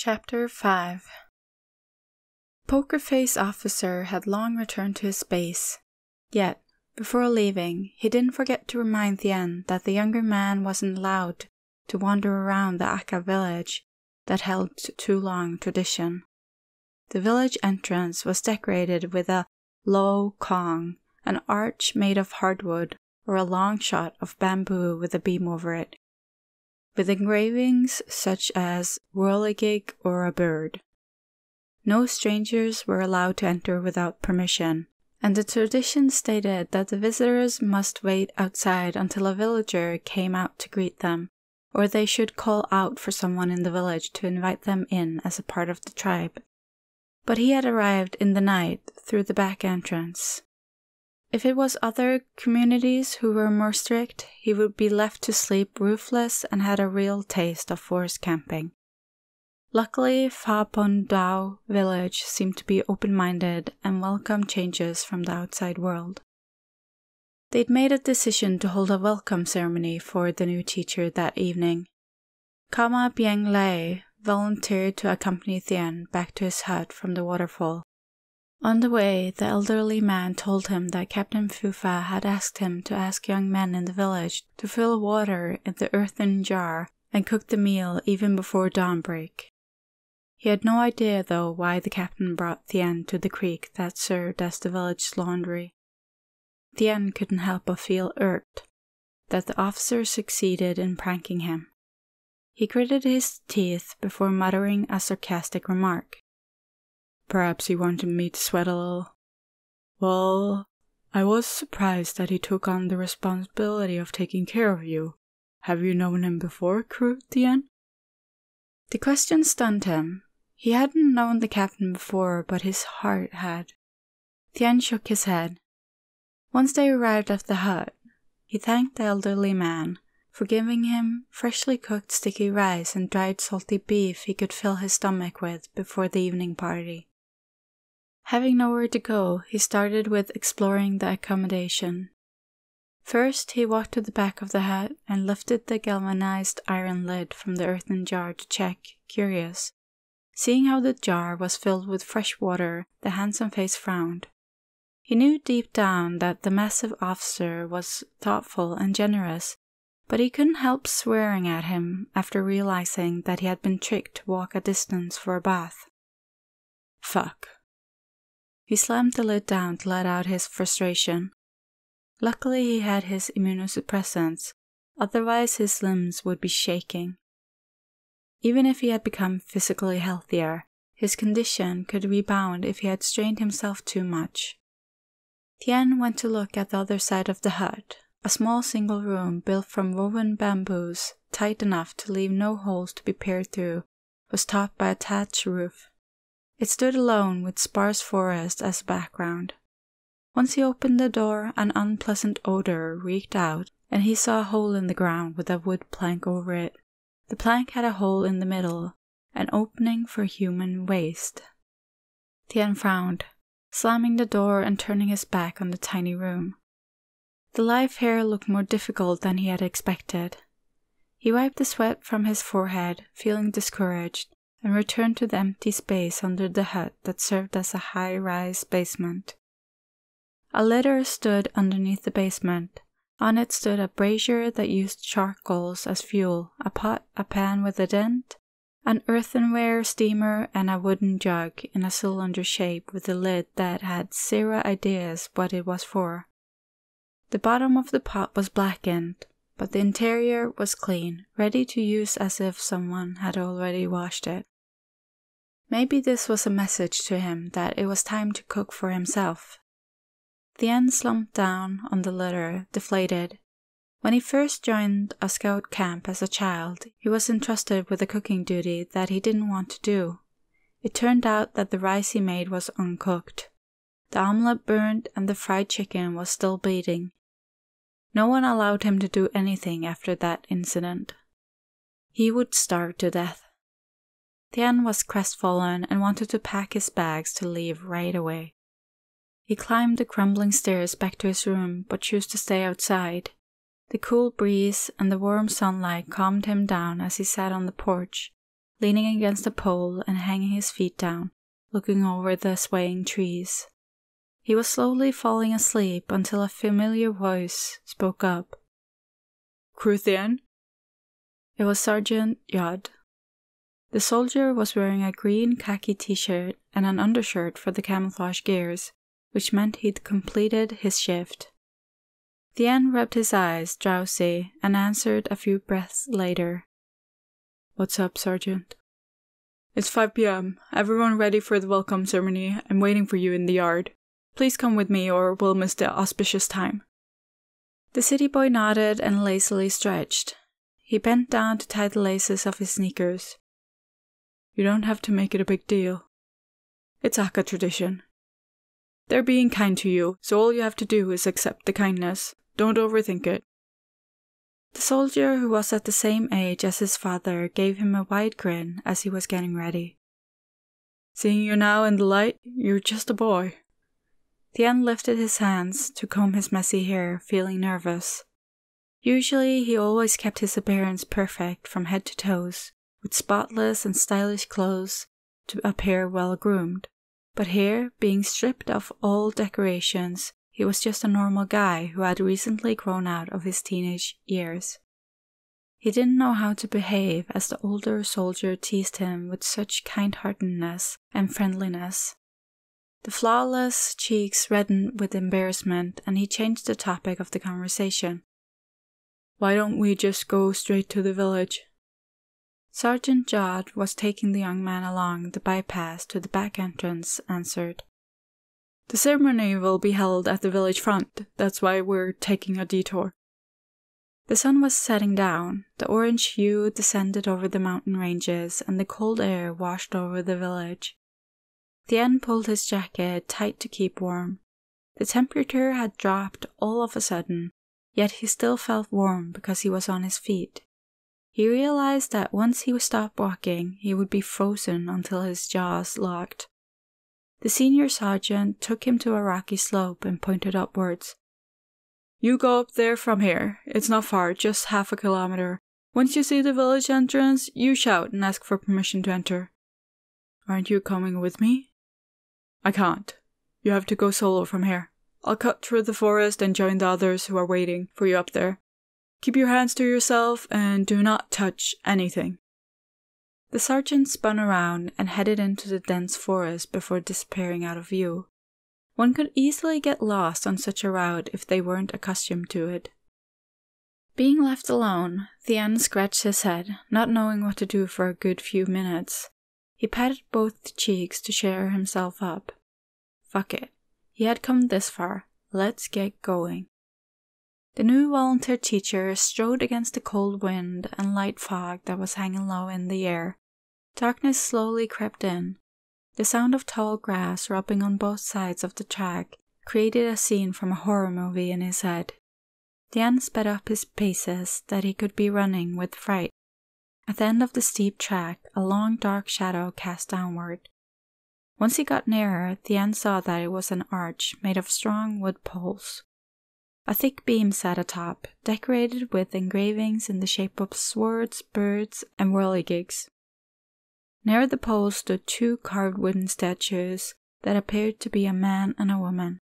Chapter 5 Poker Face Officer had long returned to his base. Yet, before leaving, he didn't forget to remind Thien that the younger man wasn't allowed to wander around the Aka village that held too long tradition. The village entrance was decorated with a low kong, an arch made of hardwood, or a long shot of bamboo with a beam over it, with engravings such as whirligig or a bird. No strangers were allowed to enter without permission, and the tradition stated that the visitors must wait outside until a villager came out to greet them, or they should call out for someone in the village to invite them in as a part of the tribe but he had arrived in the night through the back entrance. If it was other communities who were more strict, he would be left to sleep roofless and had a real taste of forest camping. Luckily, Fa Pon Dao village seemed to be open minded and welcome changes from the outside world. They'd made a decision to hold a welcome ceremony for the new teacher that evening. Kama Bieng Lei volunteered to accompany Thien back to his hut from the waterfall. On the way, the elderly man told him that Captain Fufa had asked him to ask young men in the village to fill water in the earthen jar and cook the meal even before dawnbreak. He had no idea, though, why the captain brought Thien to the creek that served as the village's laundry. Thien couldn't help but feel irked that the officer succeeded in pranking him. He gritted his teeth before muttering a sarcastic remark. Perhaps he wanted me to sweat a little. Well, I was surprised that he took on the responsibility of taking care of you. Have you known him before, Kru Thien? The question stunned him. He hadn't known the captain before, but his heart had. Thien shook his head. Once they arrived at the hut, he thanked the elderly man for giving him freshly cooked sticky rice and dried salty beef he could fill his stomach with before the evening party. Having nowhere to go, he started with exploring the accommodation. First, he walked to the back of the hut and lifted the galvanized iron lid from the earthen jar to check, curious. Seeing how the jar was filled with fresh water, the handsome face frowned. He knew deep down that the massive officer was thoughtful and generous, but he couldn't help swearing at him after realizing that he had been tricked to walk a distance for a bath. Fuck. He slammed the lid down to let out his frustration. Luckily, he had his immunosuppressants, otherwise, his limbs would be shaking. Even if he had become physically healthier, his condition could rebound if he had strained himself too much. Thien went to look at the other side of the hut, a small single room built from woven bamboos, tight enough to leave no holes to be peered through, was topped by a thatched roof. It stood alone with sparse forest as background. Once he opened the door, an unpleasant odor reeked out, and he saw a hole in the ground with a wood plank over it. The plank had a hole in the middle, an opening for human waste. Thien frowned, slamming the door and turning his back on the tiny room. The live hair looked more difficult than he had expected. He wiped the sweat from his forehead, feeling discouraged, and returned to the empty space under the hut that served as a high rise basement. A litter stood underneath the basement. On it stood a brazier that used charcoals as fuel, a pot, a pan with a dent, an earthenware steamer, and a wooden jug in a cylinder shape with a lid that had zero ideas what it was for. The bottom of the pot was blackened, but the interior was clean, ready to use as if someone had already washed it. Maybe this was a message to him that it was time to cook for himself. Thien slumped down on the litter, deflated. When he first joined a scout camp as a child, he was entrusted with a cooking duty that he didn't want to do. It turned out that the rice he made was uncooked. The omelette burned and the fried chicken was still bleeding. No one allowed him to do anything after that incident. He would starve to death. Thien was crestfallen and wanted to pack his bags to leave right away. He climbed the crumbling stairs back to his room, but chose to stay outside. The cool breeze and the warm sunlight calmed him down as he sat on the porch, leaning against a pole and hanging his feet down, looking over the swaying trees. He was slowly falling asleep until a familiar voice spoke up. Kru Thien? It was Sergeant Yod. The soldier was wearing a green khaki t shirt and an undershirt for the camouflage gears, which meant he'd completed his shift. Thien rubbed his eyes, drowsy, and answered a few breaths later. What's up, Sergeant? It's 5 p.m. Everyone ready for the welcome ceremony. I'm waiting for you in the yard. Please come with me or we'll miss the auspicious time. The city boy nodded and lazily stretched. He bent down to tie the laces of his sneakers. You don't have to make it a big deal. It's Aka tradition. They're being kind to you, so all you have to do is accept the kindness. Don't overthink it. The soldier, who was at the same age as his father, gave him a wide grin as he was getting ready. Seeing you now in the light, you're just a boy. Thien lifted his hands to comb his messy hair, feeling nervous. Usually, he always kept his appearance perfect from head to toes, with spotless and stylish clothes to appear well groomed. But here, being stripped of all decorations, he was just a normal guy who had recently grown out of his teenage years. He didn't know how to behave as the older soldier teased him with such kind heartedness and friendliness. The flawless cheeks reddened with embarrassment, and he changed the topic of the conversation. Why don't we just go straight to the village? Sergeant Jod was taking the young man along the bypass to the back entrance, answered. The ceremony will be held at the village front, that's why we're taking a detour. The sun was setting down, the orange hue descended over the mountain ranges, and the cold air washed over the village. Thien pulled his jacket tight to keep warm. The temperature had dropped all of a sudden, yet he still felt warm because he was on his feet. He realized that once he stopped walking, he would be frozen until his jaws locked. The senior sergeant took him to a rocky slope and pointed upwards. You go up there from here. It's not far, just half a kilometer. Once you see the village entrance, you shout and ask for permission to enter. Aren't you coming with me? I can't. You have to go solo from here. I'll cut through the forest and join the others who are waiting for you up there. Keep your hands to yourself and do not touch anything. The sergeant spun around and headed into the dense forest before disappearing out of view. One could easily get lost on such a route if they weren't accustomed to it. Being left alone, Thien scratched his head, not knowing what to do for a good few minutes. He patted both cheeks to cheer himself up. Fuck it. He had come this far. Let's get going. The new volunteer teacher strode against the cold wind and light fog that was hanging low in the air. Darkness slowly crept in. The sound of tall grass rubbing on both sides of the track created a scene from a horror movie in his head. Thien sped up his paces that he could be running with fright. At the end of the steep track, a long dark shadow cast downward. Once he got nearer, Thien saw that it was an arch made of strong wood poles. A thick beam sat atop, decorated with engravings in the shape of swords, birds, and whirligigs. Near the pole stood two carved wooden statues that appeared to be a man and a woman.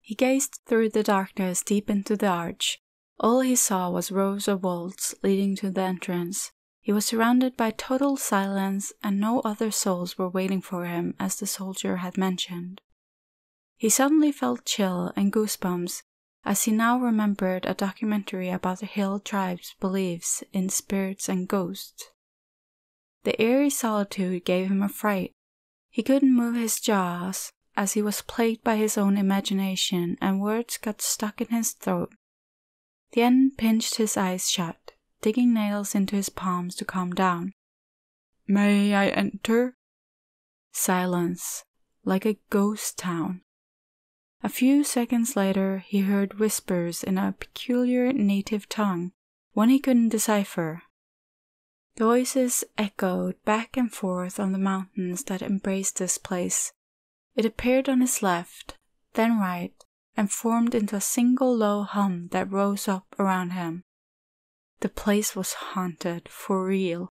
He gazed through the darkness deep into the arch. All he saw was rows of vaults leading to the entrance. He was surrounded by total silence, and no other souls were waiting for him, as the soldier had mentioned. He suddenly felt chill and goosebumps as he now remembered a documentary about the hill tribe's beliefs in spirits and ghosts. The eerie solitude gave him a fright. He couldn't move his jaws, as he was plagued by his own imagination, and words got stuck in his throat. Thien pinched his eyes shut, digging nails into his palms to calm down. May I enter? Silence, like a ghost town. A few seconds later, he heard whispers in a peculiar native tongue, one he couldn't decipher. The voices echoed back and forth on the mountains that embraced this place. It appeared on his left, then right, and formed into a single low hum that rose up around him. The place was haunted for real.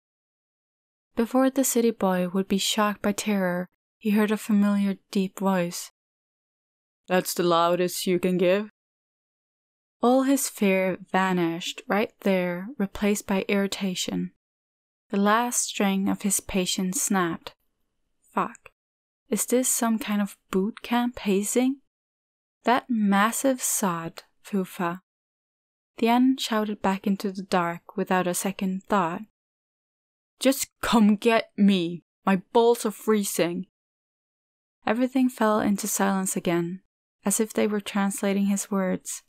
Before the city boy would be shocked by terror, he heard a familiar deep voice. That's the loudest you can give? All his fear vanished right there, replaced by irritation. The last string of his patience snapped. Fuck. Is this some kind of boot camp hazing? That massive sod, Fufa. Thien shouted back into the dark without a second thought. Just come get me! My balls are freezing! Everything fell into silence again, as if they were translating his words.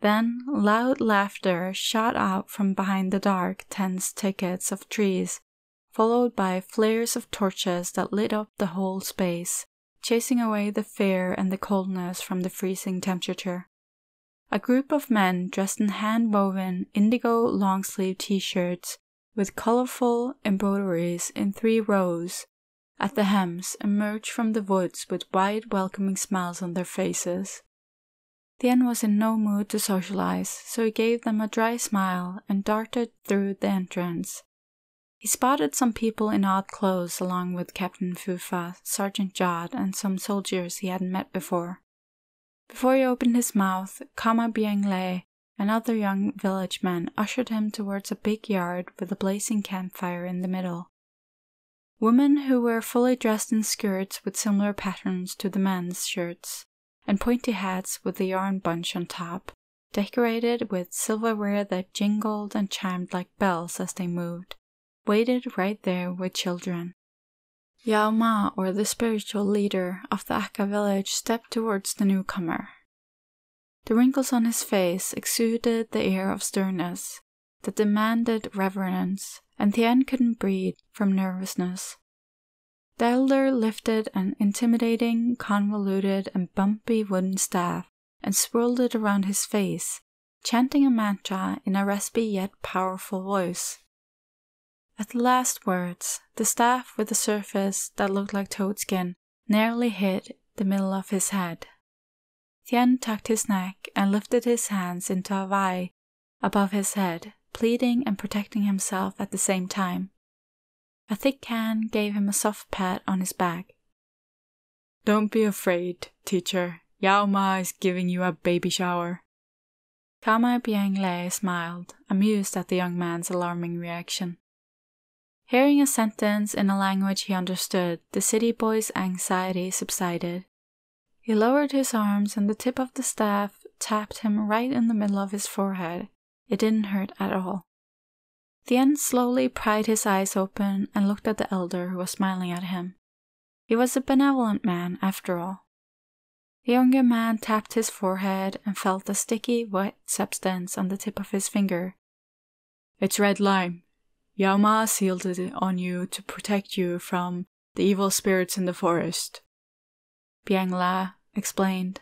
Then loud laughter shot out from behind the dark, tense thickets of trees, followed by flares of torches that lit up the whole space, chasing away the fear and the coldness from the freezing temperature. A group of men dressed in hand woven indigo long sleeve t shirts with colorful embroideries in three rows at the hems emerged from the woods with wide, welcoming smiles on their faces. Thien was in no mood to socialize, so he gave them a dry smile and darted through the entrance. He spotted some people in odd clothes along with Captain Fufa, Sergeant Jod, and some soldiers he hadn't met before. Before he opened his mouth, Kama Biangle, another young village man, ushered him towards a big yard with a blazing campfire in the middle. Women who were fully dressed in skirts with similar patterns to the men's shirts, and pointy hats with a yarn bunch on top, decorated with silverware that jingled and chimed like bells as they moved, waited right there with children. Yao Ma, or the spiritual leader of the Aka village, stepped towards the newcomer. The wrinkles on his face exuded the air of sternness that demanded reverence and Thien couldn't breathe from nervousness. The elder lifted an intimidating, convoluted, and bumpy wooden staff and swirled it around his face, chanting a mantra in a raspy yet powerful voice. At the last words, the staff with a surface that looked like toad skin nearly hit the middle of his head. Thien tucked his neck and lifted his hands into a wai above his head pleading and protecting himself at the same time. A thick hand gave him a soft pat on his back. Don't be afraid, teacher. Yao Ma is giving you a baby shower. Kama Biangle smiled, amused at the young man's alarming reaction. Hearing a sentence in a language he understood, the city boy's anxiety subsided. He lowered his arms, and the tip of the staff tapped him right in the middle of his forehead, it didn't hurt at all. Thien slowly pried his eyes open and looked at the elder who was smiling at him. He was a benevolent man, after all. The younger man tapped his forehead and felt a sticky, wet substance on the tip of his finger. It's red lime. Yao Ma sealed it on you to protect you from the evil spirits in the forest. Biang La explained,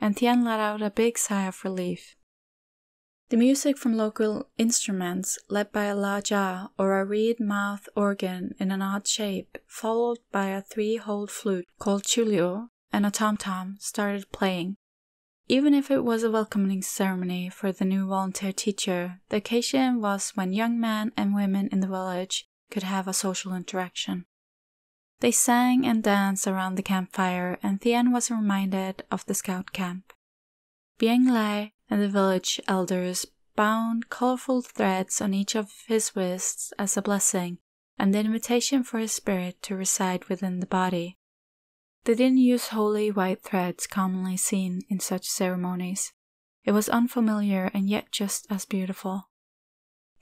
and Thien let out a big sigh of relief. The music from local instruments, led by a laja or a reed mouth organ in an odd shape, followed by a three holed flute called chulio and a tom tom, started playing. Even if it was a welcoming ceremony for the new volunteer teacher, the occasion was when young men and women in the village could have a social interaction. They sang and danced around the campfire, and Thien was reminded of the scout camp. Biang Lai and the village elders bound colorful threads on each of his wrists as a blessing and the invitation for his spirit to reside within the body. They didn't use holy white threads commonly seen in such ceremonies. It was unfamiliar and yet just as beautiful.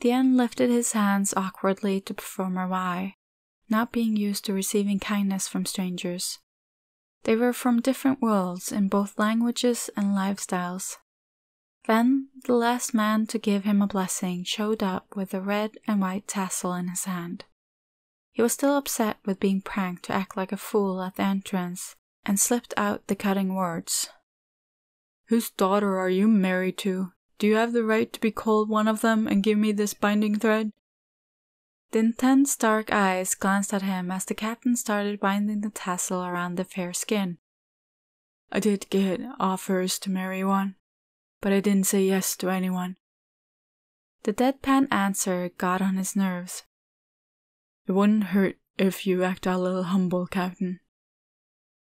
Thien lifted his hands awkwardly to perform a a wai, not being used to receiving kindness from strangers. They were from different worlds in both languages and lifestyles, then the last man to give him a blessing showed up with a red and white tassel in his hand. He was still upset with being pranked to act like a fool at the entrance and slipped out the cutting words. Whose daughter are you married to? Do you have the right to be called one of them and give me this binding thread? The intense dark eyes glanced at him as the captain started binding the tassel around the fair skin. I did get offers to marry one, but I didn't say yes to anyone. The deadpan answer got on his nerves. It wouldn't hurt if you act a little humble, Captain.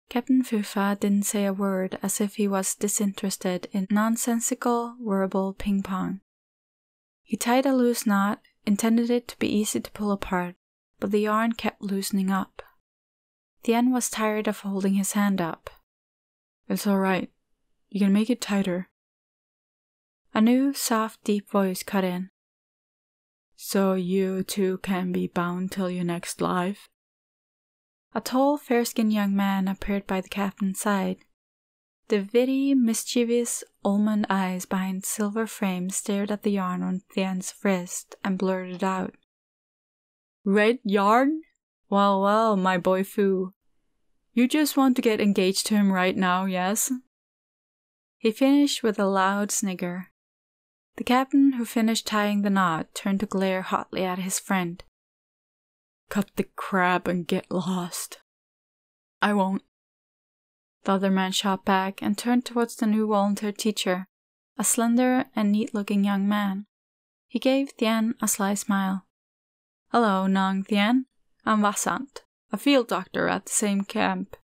Captain Fufa didn't say a word as if he was disinterested in nonsensical verbal ping pong. He tied a loose knot, intended it to be easy to pull apart, but the yarn kept loosening up. Thien was tired of holding his hand up. It's all right. You can make it tighter. A new, soft, deep voice cut in. So you two can be bound till your next life? A tall, fair skinned young man appeared by the captain's side. The witty, mischievous, almond eyes behind silver frames stared at the yarn on Thien's wrist and blurted out. Red yarn? Well, well, my boy Fu. You just want to get engaged to him right now, yes? He finished with a loud snigger. The captain, who finished tying the knot, turned to glare hotly at his friend. Cut the crab and get lost. I won't. The other man shot back and turned towards the new volunteer teacher, a slender and neat looking young man. He gave Thien a sly smile. Hello, Nong Thien. I'm Vasant, a field doctor at the same camp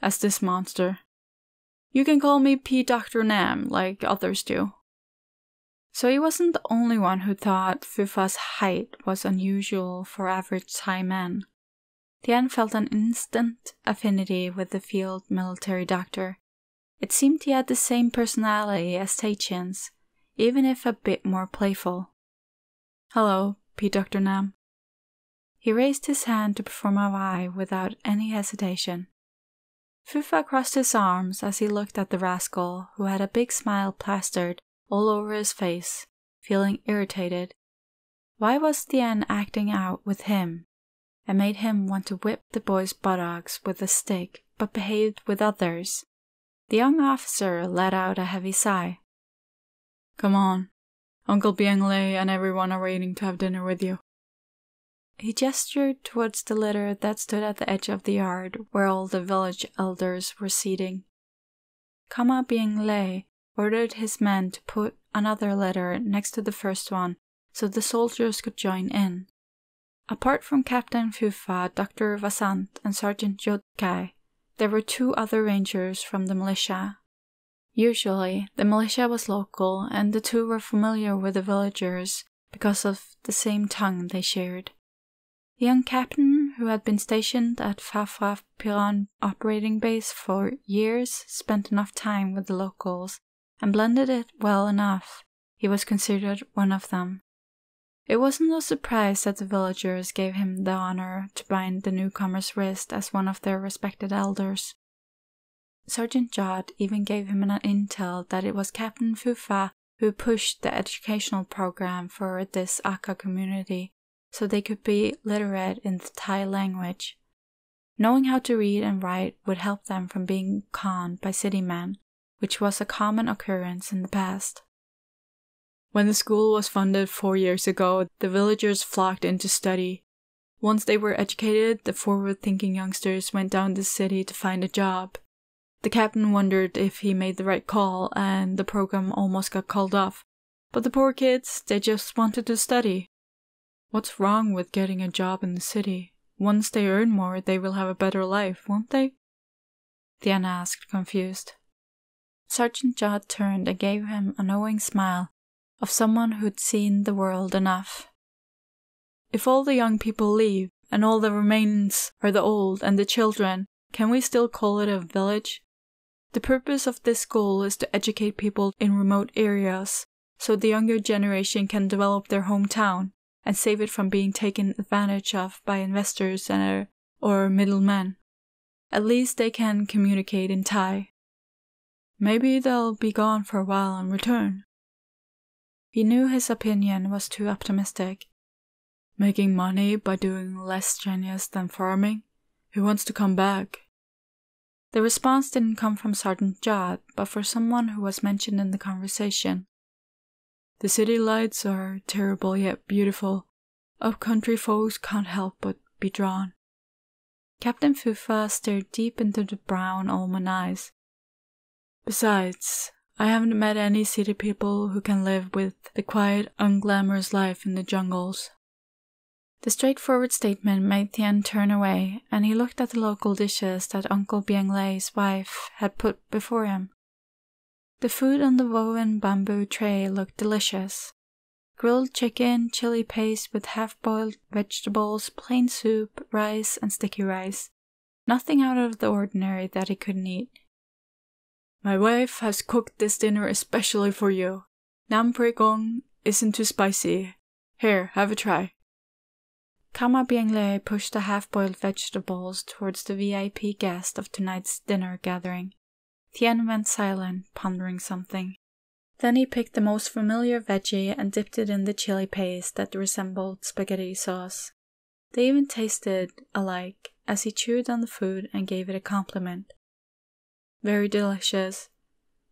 as this monster. You can call me P. Dr. Nam, like others do. So he wasn't the only one who thought Fufa's height was unusual for average Thai men. Thien felt an instant affinity with the field military doctor. It seemed he had the same personality as Taichin's, even if a bit more playful. Hello, P. Dr. Nam. He raised his hand to perform a wai without any hesitation. Fufa crossed his arms as he looked at the rascal, who had a big smile plastered all over his face, feeling irritated. Why was Thien acting out with him? It made him want to whip the boy's buttocks with a stick, but behaved with others. The young officer let out a heavy sigh. Come on. Uncle Biang Lei and everyone are waiting to have dinner with you. He gestured towards the litter that stood at the edge of the yard where all the village elders were seating. Kama Biang Lei ordered his men to put another litter next to the first one so the soldiers could join in. Apart from Captain Fufa, Dr. Vasant, and Sergeant Jodkai, there were two other rangers from the militia. Usually, the militia was local, and the two were familiar with the villagers because of the same tongue they shared. The young captain, who had been stationed at Phaphrap Piran operating base for years, spent enough time with the locals and blended it well enough. He was considered one of them. It wasn't no surprise that the villagers gave him the honor to bind the newcomer's wrist as one of their respected elders. Sergeant Jod even gave him an intel that it was Captain Fufa who pushed the educational program for this Aka community so they could be literate in the Thai language. Knowing how to read and write would help them from being conned by city men which was a common occurrence in the past. When the school was funded four years ago, the villagers flocked in to study. Once they were educated, the forward thinking youngsters went down the city to find a job. The captain wondered if he made the right call, and the program almost got called off. But the poor kids, they just wanted to study. What's wrong with getting a job in the city? Once they earn more, they will have a better life, won't they? Thien asked, confused. Sergeant Jod turned and gave him a knowing smile of someone who'd seen the world enough. If all the young people leave, and all that remains are the old and the children, can we still call it a village? The purpose of this school is to educate people in remote areas so the younger generation can develop their hometown and save it from being taken advantage of by investors and uh, or middlemen. At least they can communicate in Thai. Maybe they'll be gone for a while and return. He knew his opinion was too optimistic. Making money by doing less strenuous than farming? Who wants to come back? The response didn't come from Sergeant Jod, but for someone who was mentioned in the conversation. The city lights are terrible yet beautiful. Up country folks can't help but be drawn. Captain Fufa stared deep into the brown almond eyes. Besides, I haven't met any city people who can live with the quiet, unglamorous life in the jungles. The straightforward statement made Thien turn away, and he looked at the local dishes that Uncle Biang Lei's wife had put before him. The food on the woven bamboo tray looked delicious. Grilled chicken, chili paste with half boiled vegetables, plain soup, rice, and sticky rice. Nothing out of the ordinary that he couldn't eat. My wife has cooked this dinner especially for you. Nam Gong isn't too spicy. Here, have a try. Kama Biengle pushed the half-boiled vegetables towards the VIP guest of tonight's dinner gathering. Thien went silent, pondering something. Then he picked the most familiar veggie and dipped it in the chili paste that resembled spaghetti sauce. They even tasted alike as he chewed on the food and gave it a compliment. Very delicious.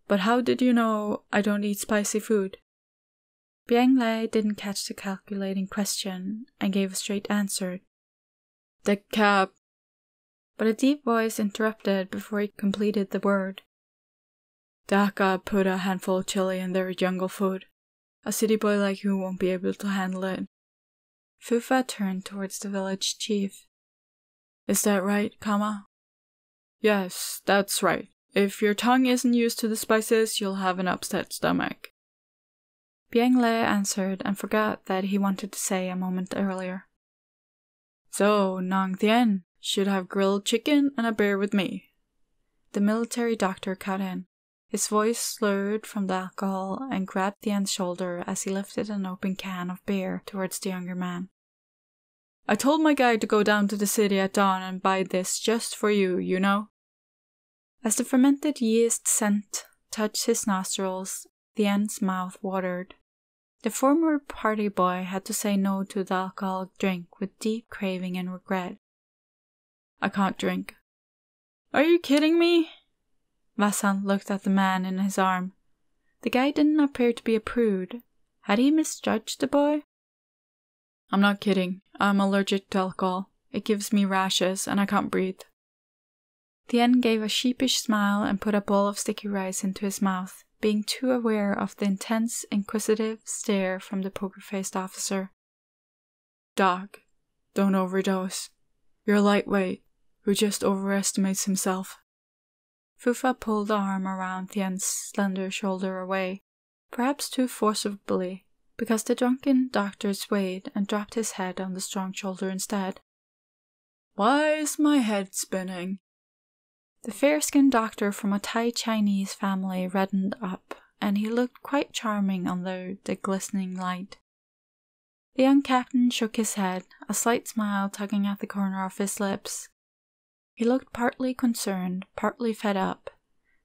But how did you know I don't eat spicy food? Biang Lei didn't catch the calculating question and gave a straight answer. The cab. But a deep voice interrupted before he completed the word. Daka put a handful of chili in their jungle food. A city boy like you won't be able to handle it. Fufa turned towards the village chief. Is that right, Kama? Yes, that's right. If your tongue isn't used to the spices, you'll have an upset stomach. Biang Le answered and forgot that he wanted to say a moment earlier. So, Nong Thien should have grilled chicken and a beer with me. The military doctor cut in. His voice slurred from the alcohol and grabbed Thien's shoulder as he lifted an open can of beer towards the younger man. I told my guy to go down to the city at dawn and buy this just for you, you know? As the fermented yeast scent touched his nostrils, Thien's mouth watered. The former party boy had to say no to the alcoholic drink with deep craving and regret. I can't drink. Are you kidding me? Vasant looked at the man in his arm. The guy didn't appear to be a prude. Had he misjudged the boy? I'm not kidding. I'm allergic to alcohol. It gives me rashes and I can't breathe. Thien gave a sheepish smile and put a bowl of sticky rice into his mouth being too aware of the intense, inquisitive stare from the poker faced officer. Doc, don't overdose. You're lightweight who just overestimates himself. Fufa pulled the arm around Thien's slender shoulder away, perhaps too forcibly, because the drunken doctor swayed and dropped his head on the strong shoulder instead. Why is my head spinning? The fair skinned doctor from a Thai Chinese family reddened up, and he looked quite charming under the glistening light. The young captain shook his head, a slight smile tugging at the corner of his lips. He looked partly concerned, partly fed up.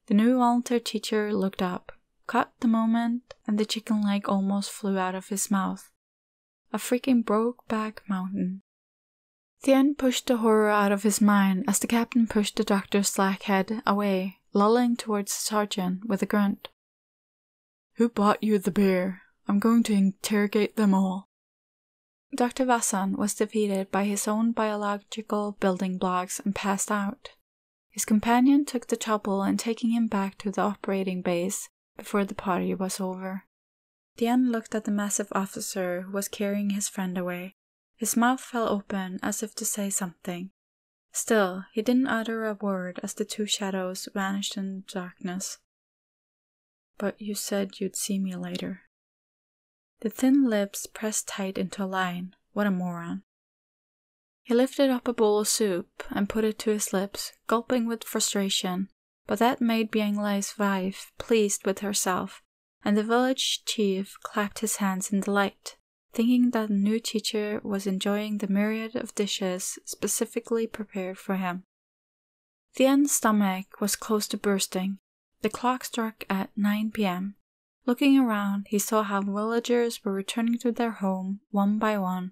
The new volunteer teacher looked up, caught the moment, and the chicken leg almost flew out of his mouth. A freaking Brokeback Mountain. Thien pushed the horror out of his mind as the captain pushed the doctor's slack head away, lolling towards the sergeant with a grunt. Who bought you the beer? I'm going to interrogate them all. Dr. Vasant was defeated by his own biological building blocks and passed out. His companion took the trouble in taking him back to the operating base before the party was over. Thien looked at the massive officer who was carrying his friend away his mouth fell open as if to say something. Still, he didn't utter a word as the two shadows vanished in the darkness. But you said you'd see me later. The thin lips pressed tight into a line. What a moron. He lifted up a bowl of soup and put it to his lips, gulping with frustration, but that made Biang Lei's wife pleased with herself, and the village chief clapped his hands in delight thinking that the new teacher was enjoying the myriad of dishes specifically prepared for him. Thien's stomach was close to bursting. The clock struck at 9 p.m. Looking around, he saw how villagers were returning to their home one by one,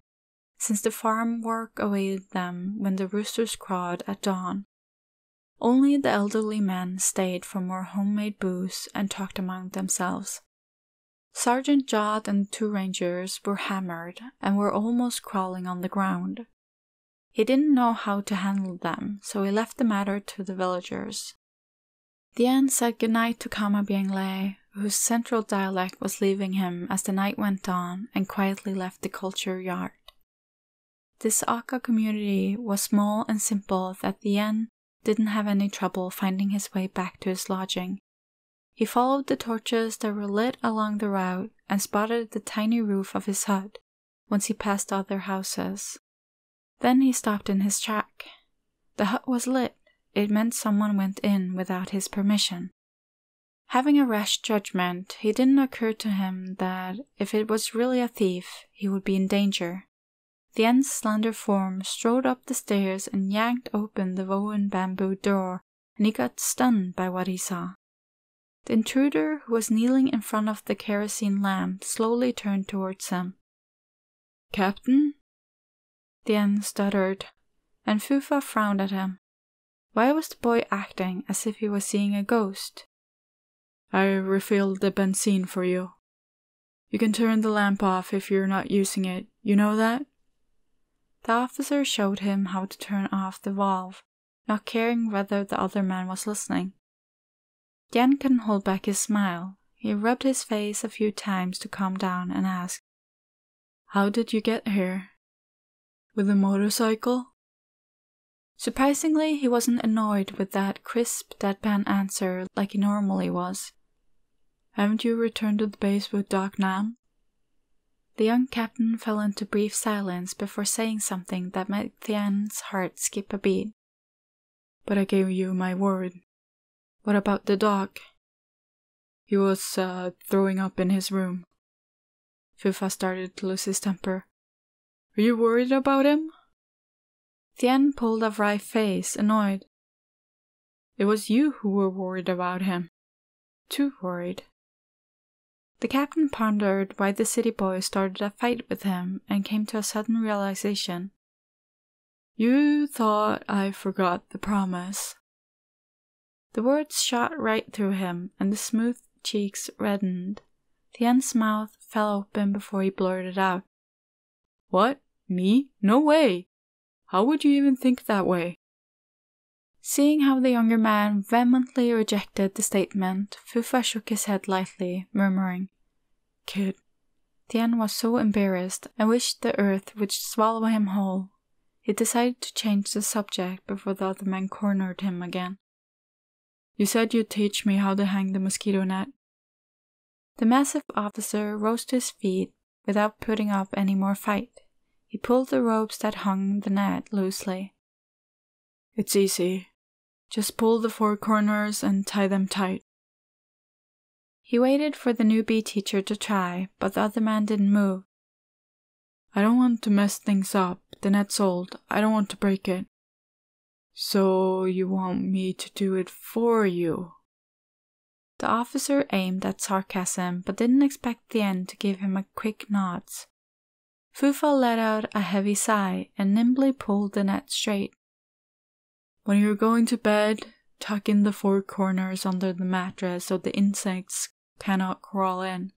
since the farm work awaited them when the roosters crowed at dawn. Only the elderly men stayed for more homemade booze and talked among themselves. Sergeant Jod and two rangers were hammered and were almost crawling on the ground. He didn't know how to handle them, so he left the matter to the villagers. Thien said goodnight to Kama Biang Lei, whose central dialect was leaving him as the night went on, and quietly left the culture yard. this Aka community was small and simple that Thien didn't have any trouble finding his way back to his lodging. He followed the torches that were lit along the route and spotted the tiny roof of his hut once he passed other houses. Then he stopped in his track. The hut was lit. It meant someone went in without his permission. Having a rash judgment, it didn't occur to him that if it was really a thief, he would be in danger. Thien's slender form strode up the stairs and yanked open the woven bamboo door, and he got stunned by what he saw. The intruder, who was kneeling in front of the kerosene lamp, slowly turned towards him. Captain? Thien stuttered, and Fufa frowned at him. Why was the boy acting as if he was seeing a ghost? I refilled the benzine for you. You can turn the lamp off if you're not using it. You know that? The officer showed him how to turn off the valve, not caring whether the other man was listening. Thien couldn't hold back his smile. He rubbed his face a few times to calm down and asked, How did you get here? With a motorcycle? Surprisingly, he wasn't annoyed with that crisp, deadpan answer like he normally was. Haven't you returned to the base with Doc Nam? The young captain fell into brief silence before saying something that made Thien's heart skip a beat. But I gave you my word. What about the dog? He was uh, throwing up in his room. Fufa started to lose his temper. Are you worried about him? Thien pulled a wry face, annoyed. It was you who were worried about him. Too worried. The captain pondered why the city boy started a fight with him and came to a sudden realization. You thought I forgot the promise. The words shot right through him, and the smooth cheeks reddened. Thien's mouth fell open before he blurted out. What? Me? No way! How would you even think that way? Seeing how the younger man vehemently rejected the statement, Fufa shook his head lightly, murmuring, Kid. Thien was so embarrassed and wished the earth would swallow him whole. He decided to change the subject before the other man cornered him again. You said you'd teach me how to hang the mosquito net. The massive officer rose to his feet without putting up any more fight. He pulled the ropes that hung the net loosely. It's easy. Just pull the four corners and tie them tight. He waited for the newbie teacher to try, but the other man didn't move. I don't want to mess things up. The net's old. I don't want to break it. So you want me to do it for you? The officer aimed at sarcasm, but didn't expect Thien to give him a quick nod. Fufa let out a heavy sigh and nimbly pulled the net straight. When you're going to bed, tuck in the four corners under the mattress so the insects cannot crawl in.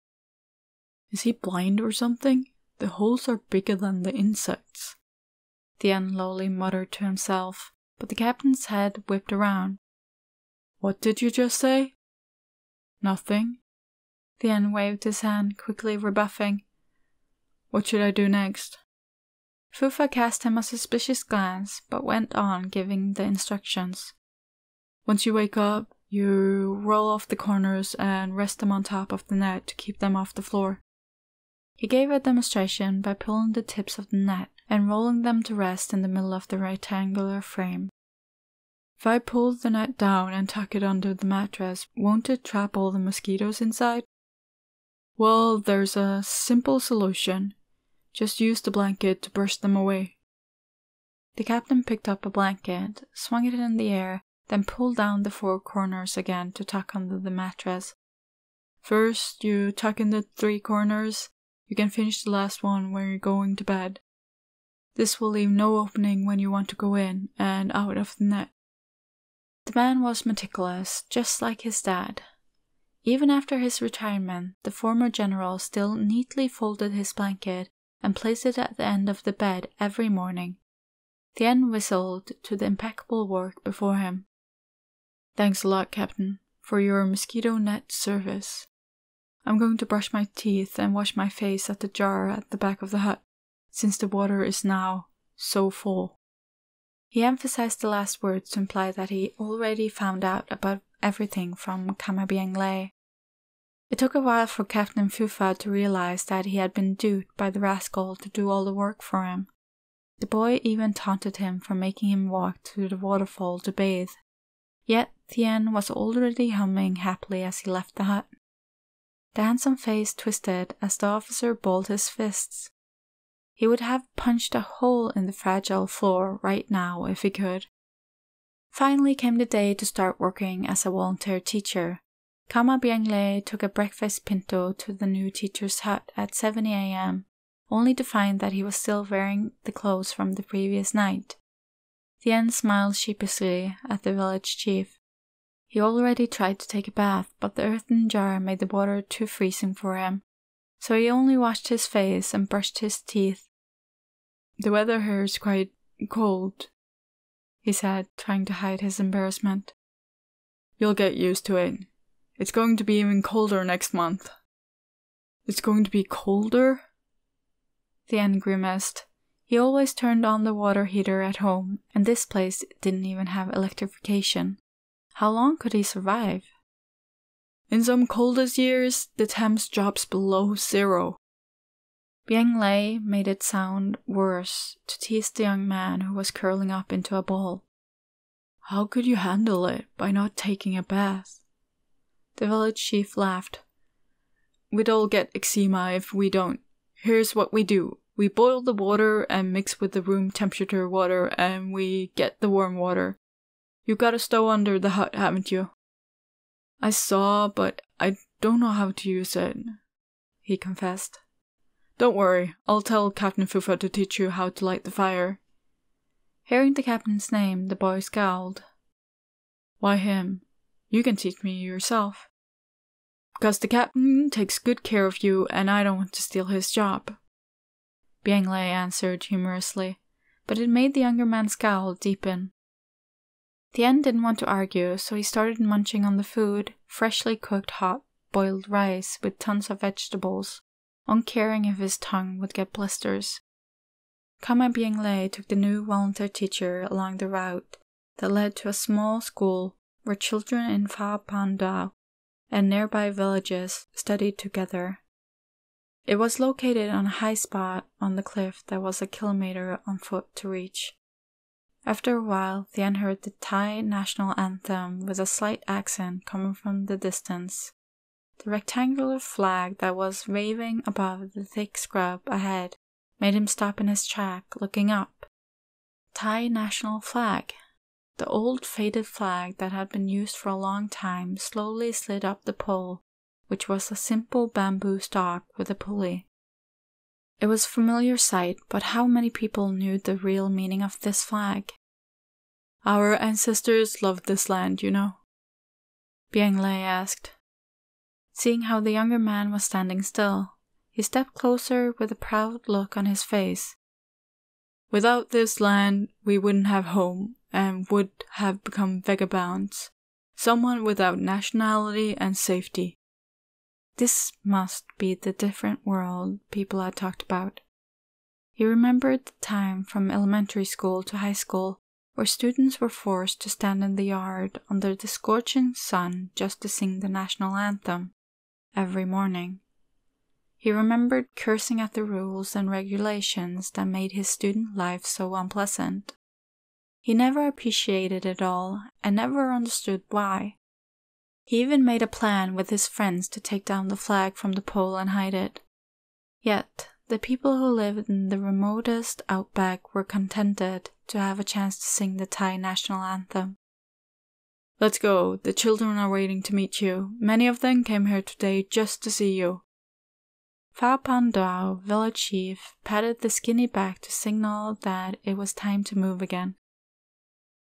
Is he blind or something? The holes are bigger than the insects. Thien lowly muttered to himself, but the captain's head whipped around. What did you just say? Nothing. Thien waved his hand, quickly rebuffing. What should I do next? Fufa cast him a suspicious glance, but went on giving the instructions. Once you wake up, you roll off the corners and rest them on top of the net to keep them off the floor. He gave a demonstration by pulling the tips of the net and rolling them to rest in the middle of the rectangular frame. If I pull the net down and tuck it under the mattress, won't it trap all the mosquitoes inside? Well, there's a simple solution. Just use the blanket to brush them away. The captain picked up a blanket, swung it in the air, then pulled down the four corners again to tuck under the mattress. First, you tuck in the three corners. You can finish the last one when you're going to bed. This will leave no opening when you want to go in and out of the net. The man was meticulous, just like his dad. Even after his retirement, the former general still neatly folded his blanket and placed it at the end of the bed every morning. Thien whistled to the impeccable work before him. Thanks a lot, Captain, for your mosquito net service. I'm going to brush my teeth and wash my face at the jar at the back of the hut, since the water is now so full. He emphasized the last words to imply that he already found out about everything from Kamabiang Le. It took a while for Captain Fufa to realize that he had been duped by the rascal to do all the work for him. The boy even taunted him for making him walk to the waterfall to bathe. Yet Thien was already humming happily as he left the hut. The handsome face twisted as the officer balled his fists. He would have punched a hole in the fragile floor right now if he could. Finally came the day to start working as a volunteer teacher. Kama Biangle took a breakfast pinto to the new teacher's hut at 7 a.m., only to find that he was still wearing the clothes from the previous night. Thien smiled sheepishly at the village chief. He already tried to take a bath, but the earthen jar made the water too freezing for him, so he only washed his face and brushed his teeth. The weather here is quite cold, he said, trying to hide his embarrassment. You'll get used to it. It's going to be even colder next month. It's going to be colder? Thien grimaced. He always turned on the water heater at home, and this place didn't even have electrification. How long could he survive? In some coldest years, the temps drops below zero. Biang Lei made it sound worse to tease the young man who was curling up into a ball. How could you handle it by not taking a bath? The village chief laughed. We'd all get eczema if we don't. Here's what we do we boil the water and mix with the room temperature water, and we get the warm water. You've got a stove under the hut, haven't you? I saw, but I don't know how to use it, he confessed. Don't worry, I'll tell Captain Phupha to teach you how to light the fire. Hearing the captain's name, the boy scowled. Why him? You can teach me yourself. Because the captain takes good care of you, and I don't want to steal his job. Biang Lei answered humorously, but it made the younger man's scowl deepen. Thien didn't want to argue, so he started munching on the food, freshly cooked hot boiled rice with tons of vegetables, uncaring if his tongue would get blisters. Kama Biang Le took the new volunteer teacher along the route that led to a small school where children in Fa Pan Dao and nearby villages studied together. It was located on a high spot on the cliff that was a kilometer on foot to reach. After a while, Thien heard the Thai national anthem with a slight accent coming from the distance. The rectangular flag that was waving above the thick scrub ahead made him stop in his track, looking up. Thai national flag. The old faded flag that had been used for a long time slowly slid up the pole, which was a simple bamboo stalk with a pulley. It was a familiar sight, but how many people knew the real meaning of this flag? Our ancestors loved this land, you know. Biang Le asked. Seeing how the younger man was standing still, he stepped closer with a proud look on his face. Without this land, we wouldn't have home and would have become vagabonds, someone without nationality and safety. This must be the different world people had talked about. He remembered the time from elementary school to high school where students were forced to stand in the yard under the scorching sun just to sing the national anthem every morning. He remembered cursing at the rules and regulations that made his student life so unpleasant. He never appreciated it all and never understood why. He even made a plan with his friends to take down the flag from the pole and hide it. Yet, the people who lived in the remotest outback were contented to have a chance to sing the Thai national anthem. Let's go. The children are waiting to meet you. Many of them came here today just to see you. Fa Pan Dao, village chief, patted the skinny back to signal that it was time to move again.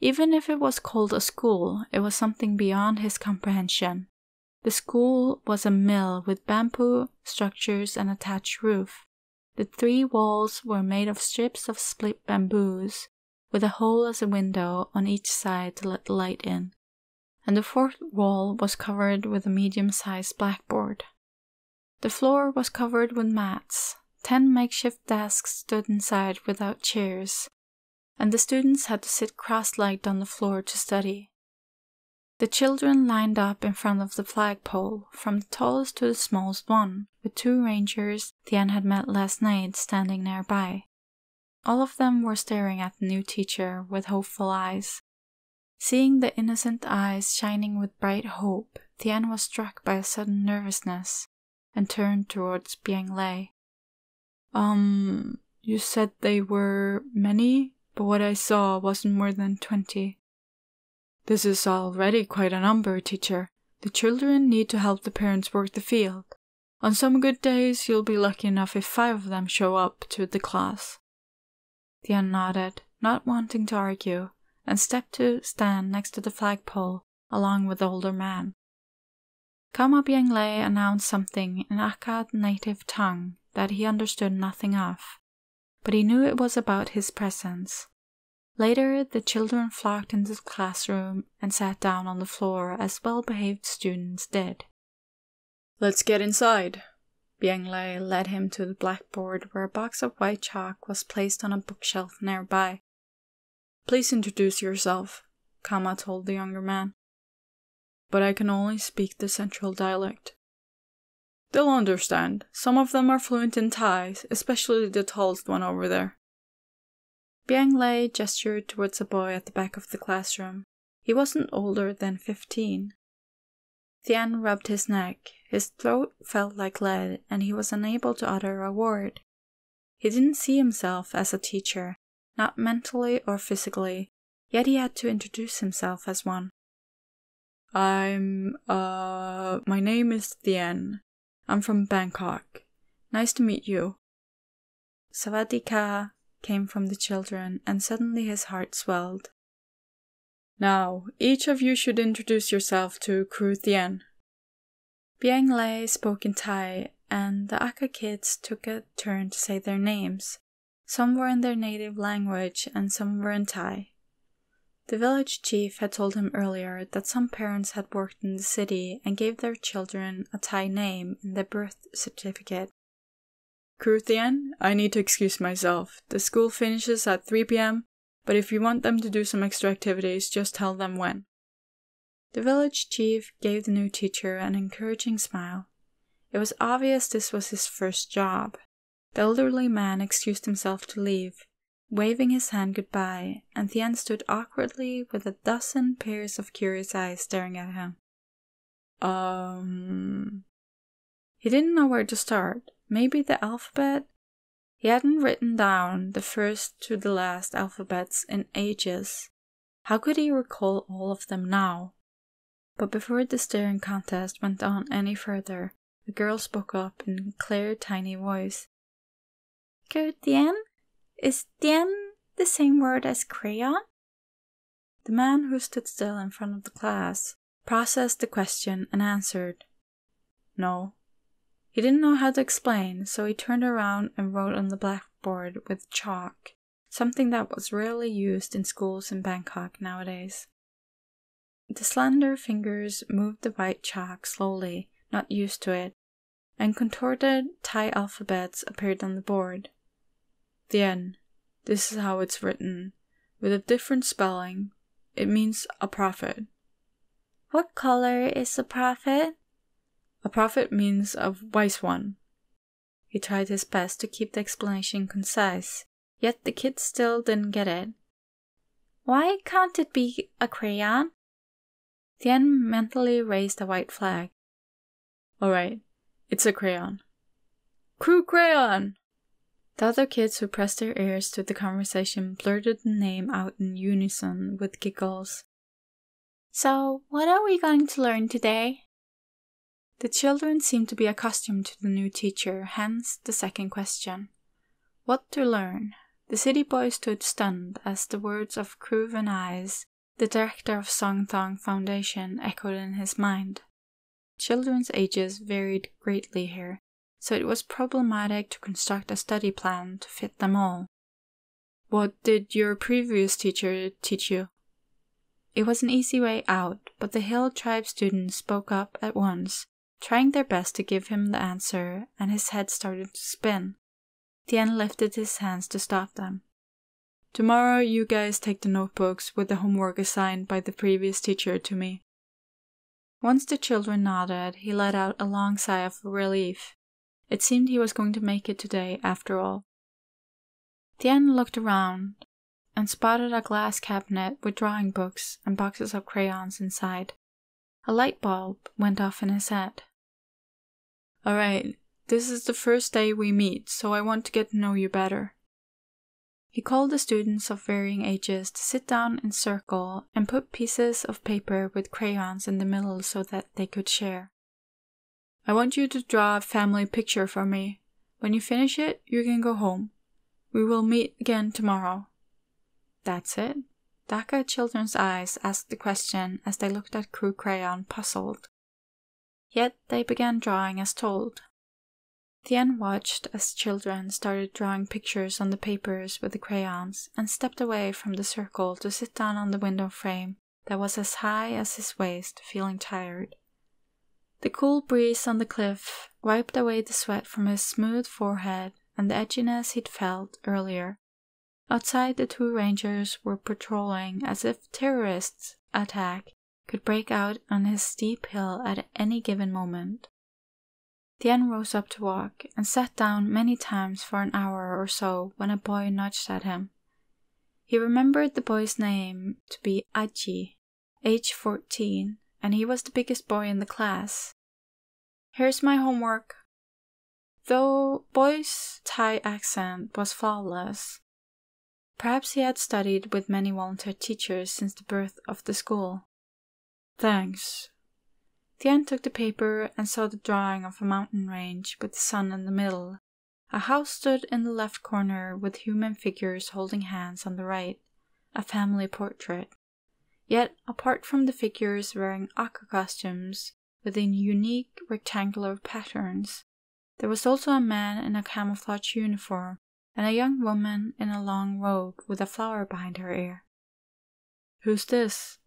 Even if it was called a school, it was something beyond his comprehension. The school was a mill with bamboo structures and attached roof. The three walls were made of strips of split bamboos, with a hole as a window on each side to let the light in. And the fourth wall was covered with a medium sized blackboard. The floor was covered with mats. Ten makeshift desks stood inside without chairs, and the students had to sit cross legged on the floor to study. The children lined up in front of the flagpole, from the tallest to the smallest one, with two rangers Thien had met last night standing nearby. All of them were staring at the new teacher with hopeful eyes. Seeing the innocent eyes shining with bright hope, Thien was struck by a sudden nervousness and turned towards Biang Lei. Um, you said they were many, but what I saw wasn't more than twenty. This is already quite a number, teacher. The children need to help the parents work the field. On some good days, you'll be lucky enough if five of them show up to the class. Thien nodded, not wanting to argue, and stepped to stand next to the flagpole along with the older man. Kama Biang Lei announced something in Akkad native tongue that he understood nothing of, but he knew it was about his presence. Later, the children flocked into the classroom and sat down on the floor as well behaved students did. Let's get inside. Biang Lei led him to the blackboard where a box of white chalk was placed on a bookshelf nearby. Please introduce yourself, Kama told the younger man. But I can only speak the central dialect. They'll understand. Some of them are fluent in Thai, especially the tallest one over there. Biang Lei gestured towards a boy at the back of the classroom. He wasn't older than fifteen. Thien rubbed his neck. His throat felt like lead, and he was unable to utter a word. He didn't see himself as a teacher, not mentally or physically, yet he had to introduce himself as one. I'm, uh, my name is Thien. I'm from Bangkok. Nice to meet you. Savadika, came from the children, and suddenly his heart swelled. Now, each of you should introduce yourself to Kru Thien. Biang Lei spoke in Thai, and the Aka kids took a turn to say their names. Some were in their native language, and some were in Thai. The village chief had told him earlier that some parents had worked in the city and gave their children a Thai name in their birth certificate Kru Thien, I need to excuse myself. The school finishes at 3 pm, but if you want them to do some extra activities, just tell them when. The village chief gave the new teacher an encouraging smile. It was obvious this was his first job. The elderly man excused himself to leave, waving his hand goodbye, and Thien stood awkwardly with a dozen pairs of curious eyes staring at him. Um. He didn't know where to start. Maybe the alphabet? He hadn't written down the first to the last alphabets in ages. How could he recall all of them now? But before the staring contest went on any further, the girl spoke up in a clear, tiny voice. Kru Thien? Is Thien the same word as crayon? The man who stood still in front of the class processed the question and answered, No. He didn't know how to explain, so he turned around and wrote on the blackboard with chalk, something that was rarely used in schools in Bangkok nowadays. The slender fingers moved the white chalk slowly, not used to it, and contorted Thai alphabets appeared on the board. Thien. This is how it's written. With a different spelling, it means a prophet. What color is a prophet? A prophet means a wise one. He tried his best to keep the explanation concise, yet the kid still didn't get it. Why can't it be a crayon? Thien mentally raised a white flag. All right, it's a crayon. Kru Crayon! The other kids who pressed their ears to the conversation blurted the name out in unison with giggles. So, what are we going to learn today? The children seemed to be accustomed to the new teacher, hence the second question. What to learn? The city boy stood stunned as the words of Van Eyes, the director of Song Thong Foundation, echoed in his mind. Children's ages varied greatly here, so it was problematic to construct a study plan to fit them all. What did your previous teacher teach you? It was an easy way out, but the Hill Tribe students spoke up at once trying their best to give him the answer, and his head started to spin. Thien lifted his hands to stop them. Tomorrow, you guys take the notebooks with the homework assigned by the previous teacher to me. Once the children nodded, he let out a long sigh of relief. It seemed he was going to make it today after all. Thien looked around and spotted a glass cabinet with drawing books and boxes of crayons inside. A light bulb went off in his head. All right, this is the first day we meet, so I want to get to know you better. He called the students of varying ages to sit down in circle and put pieces of paper with crayons in the middle so that they could share. I want you to draw a family picture for me. When you finish it, you can go home. We will meet again tomorrow. That's it? Daka children's eyes asked the question as they looked at Kru Crayon puzzled. Yet they began drawing as told. Thien watched as children started drawing pictures on the papers with the crayons and stepped away from the circle to sit down on the window frame that was as high as his waist, feeling tired. The cool breeze on the cliff wiped away the sweat from his smooth forehead and the edginess he'd felt earlier. Outside, the two rangers were patrolling as if terrorists' attack could break out on his steep hill at any given moment. Thien rose up to walk and sat down many times for an hour or so when a boy nudged at him. He remembered the boy's name to be Aji, age 14, and he was the biggest boy in the class. Here's my homework. Though boy's Thai accent was flawless, perhaps he had studied with many volunteer teachers since the birth of the school. Thanks, Thien took the paper and saw the drawing of a mountain range with the sun in the middle. A house stood in the left corner with human figures holding hands on the right, a family portrait. Yet, apart from the figures wearing Aka costumes within unique rectangular patterns, there was also a man in a camouflage uniform and a young woman in a long robe with a flower behind her ear. Who's this?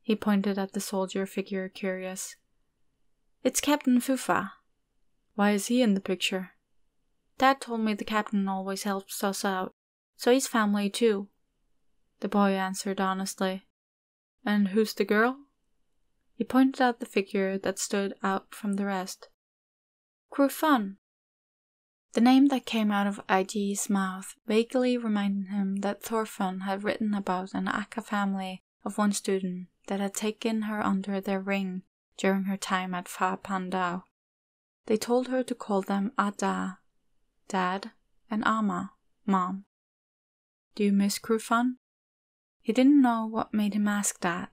He pointed at the soldier figure, curious. It's Captain Phupha. Why is he in the picture? Dad told me the captain always helps us out, so he's family too. The boy answered honestly. And who's the girl? He pointed at the figure that stood out from the rest. Crufun. The name that came out of Aji's mouth vaguely reminded him that Thorfun had written about an Aka family of one student that had taken her under their wing during her time at Fa Pandao. They told her to call them Ada, Dad, and Ama, Mom. Do you miss Crufun? He didn't know what made him ask that.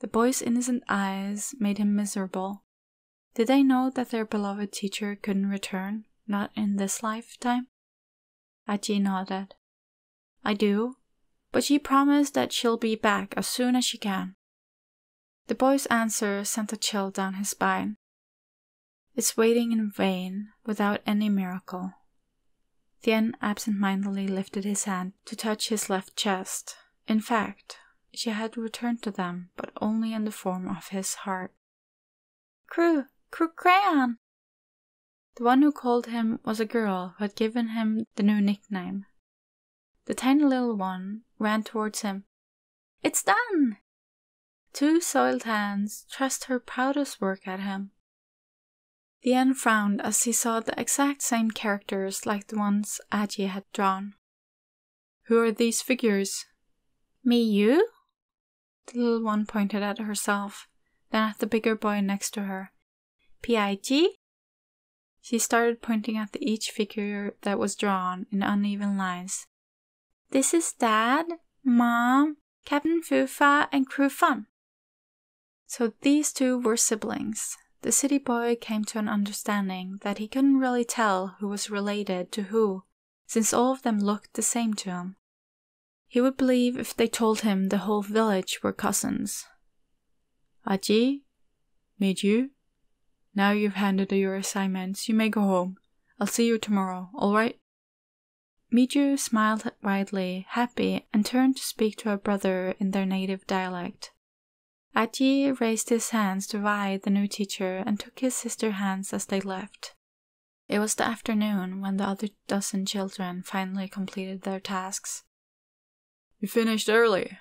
The boy's innocent eyes made him miserable. Did they know that their beloved teacher couldn't return, not in this lifetime? Aji nodded. I do, but she promised that she'll be back as soon as she can. The boy's answer sent a chill down his spine. It's waiting in vain, without any miracle. Thien absent-mindedly lifted his hand to touch his left chest. In fact, she had returned to them, but only in the form of his heart. Kru, Kru Crayon! The one who called him was a girl who had given him the new nickname. The tiny little one ran towards him. It's done! Two soiled hands thrust her proudest work at him. Thien frowned as he saw the exact same characters like the ones Aji had drawn. Who are these figures? Me, you? The little one pointed at herself, then at the bigger boy next to her. P.I.G.? She started pointing at the each figure that was drawn in uneven lines. This is Dad, Mom, Captain Phupha, and Kru Fun. So these two were siblings. The city boy came to an understanding that he couldn't really tell who was related to who, since all of them looked the same to him. He would believe if they told him the whole village were cousins. Aji, you. now you've handed your assignments, you may go home. I'll see you tomorrow, all right? Miju smiled widely, happy, and turned to speak to her brother in their native dialect. Aji raised his hands to wai the new teacher and took his sister's hands as they left. It was the afternoon when the other dozen children finally completed their tasks. You finished early.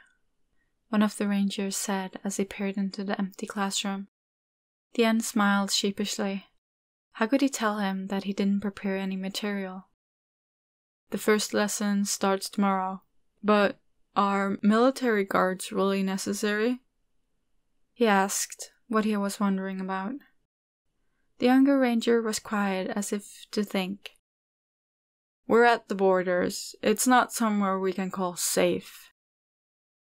One of the rangers said as he peered into the empty classroom. Thien smiled sheepishly. How could he tell him that he didn't prepare any material? The first lesson starts tomorrow, but are military guards really necessary? He asked what he was wondering about. The younger ranger was quiet as if to think. We're at the borders. It's not somewhere we can call safe.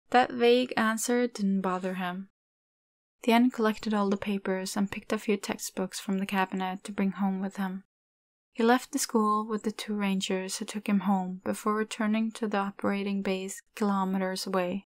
That vague answer didn't bother him. Thien collected all the papers and picked a few textbooks from the cabinet to bring home with him. He left the school with the two rangers who took him home before returning to the operating base kilometers away.